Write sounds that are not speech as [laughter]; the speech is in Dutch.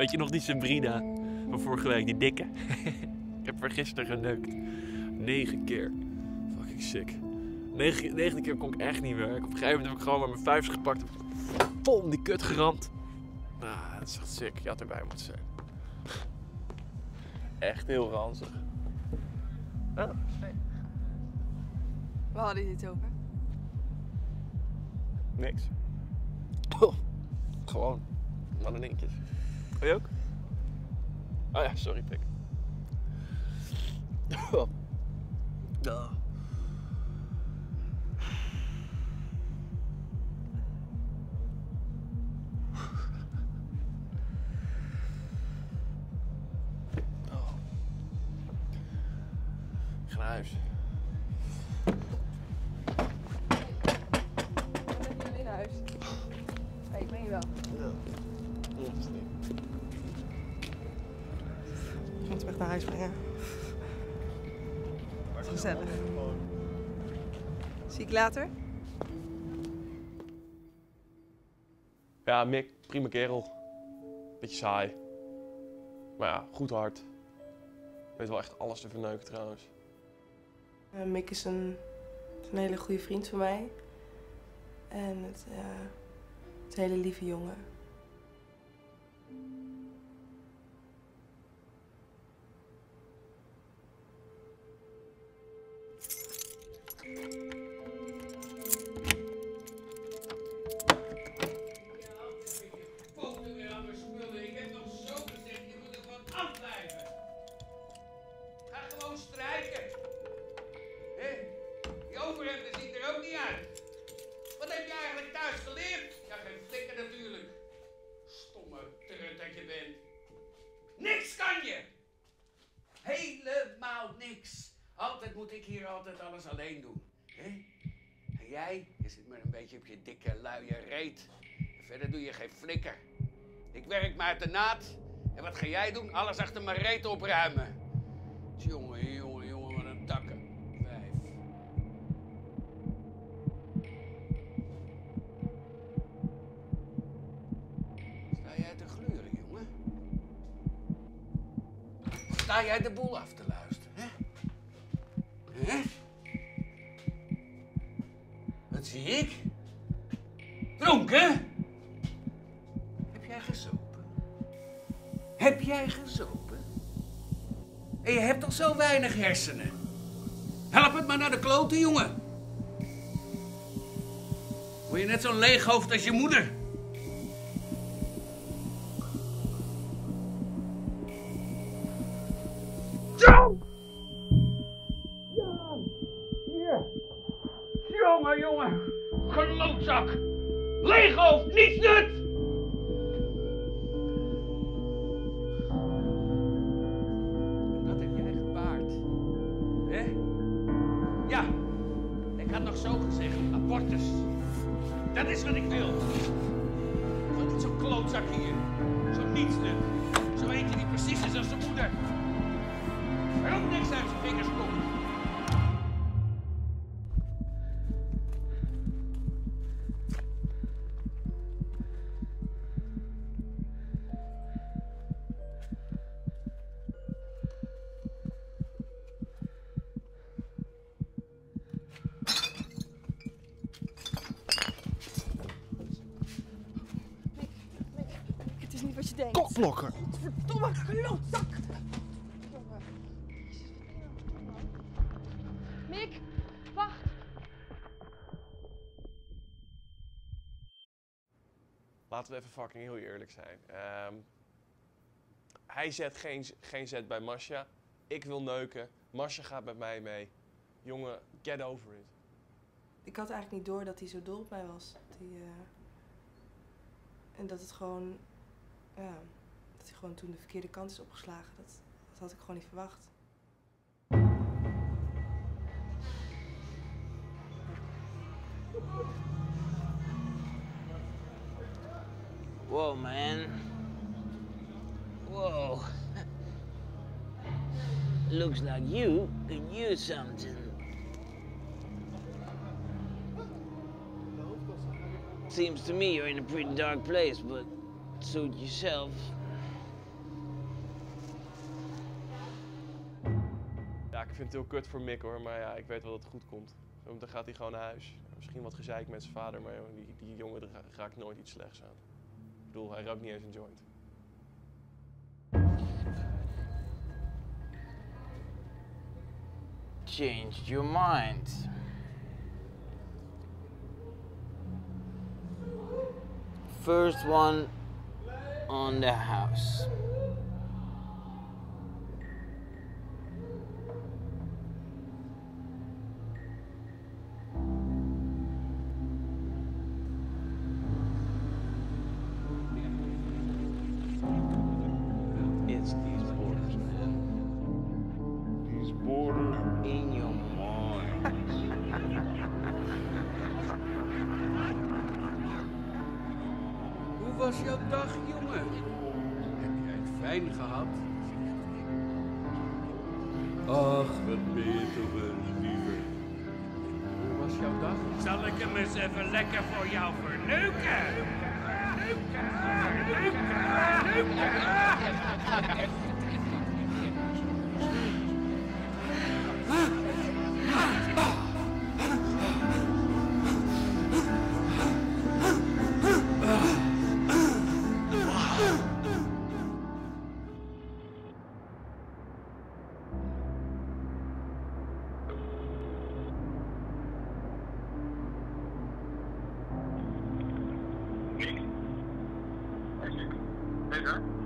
Weet je nog die Sabrina van vorige week, die dikke? [laughs] ik heb haar gisteren geneukt. Negen keer. Fucking sick. Negen, negende keer kon ik echt niet meer. Op een gegeven moment heb ik gewoon met mijn vuist gepakt. In die kut geramd. Ah, dat is echt sick. Je had erbij moeten zijn. Echt heel ranzig. Ah, nee. Waar hadden jullie het over? Niks. Oh, gewoon. Wat een dingetjes. Wil je ook? Oh ja, sorry, pik. Oh. Oh. Ik ga naar huis. Dan ben jullie naar huis. Hey, ik ben je wel. Ja. Ik ga terug naar huis brengen. Gezellig. Zie ik later? Ja, Mick, prima kerel. Beetje saai. Maar ja, goed hard. Weet wel echt alles te verneuken trouwens. Uh, Mick is een, hele goede vriend van mij. En het, eh, het is een hele lieve jongen. Moet ik hier altijd alles alleen doen. En jij, je zit maar een beetje op je dikke luie reet. Verder doe je geen flikker. Ik werk maar uit de naad. En wat ga jij doen? Alles achter mijn reet opruimen. Jongen, jongen, jongen, wat een takken. Vijf. Sta jij te gluren, jongen? Sta jij de boel af te Wat zie ik? Dronken? Heb jij gezopen? Heb jij gezopen? En je hebt toch zo weinig hersenen? Help het maar naar de kloten, jongen. Word je net zo'n leeg hoofd als je moeder? Jongen, jongen! Gelootzak! Leeg hoofd, niets nut! Dat heb jij gebaard. Hè? Ja, ik had nog zo gezegd, abortus. Dat is wat ik wil. Niet zo'n klootzak hier. Zo'n nietsnut. Zo eentje die precies is als zijn moeder. Maar ook niks uit zijn vingers komt. Wat je denkt. Kokblokker! Verdomme klootzak! Mick, wacht. Laten we even fucking heel eerlijk zijn. Ehm, hij zet geen, geen zet bij Masha. Ik wil neuken. Masha gaat met mij mee. Jongen, get over it. Ik had eigenlijk niet door dat hij zo dol op mij was. Hij, eh, En dat het gewoon... Ja, hij gewoon toen de verkeerde kant is opgeslagen. Dat, dat had ik gewoon niet verwacht. Whoa, man. Whoa. [laughs] Looks like you could use something. Seems to me you're in a pretty dark place, but suit yourself. Ik vind het heel kut voor Mick hoor, maar ja, ik weet wel dat het goed komt. Dan gaat hij gewoon naar huis. Misschien wat gezeik met zijn vader, maar die, die jongen, raakt nooit iets slechts aan. Ik bedoel, hij rookt niet eens een joint. Changed your mind. First one on the house. It's these borders, man. These borders. In your mind. Hoe was jouw dag, jongen? Heb jij het fijn gehad? Ach, wat ben je toch een lieve. Hoe was jouw dag? Zal ik hem eens even lekker voor jou verneuken? Neuken, neuken, neuken. Hey there.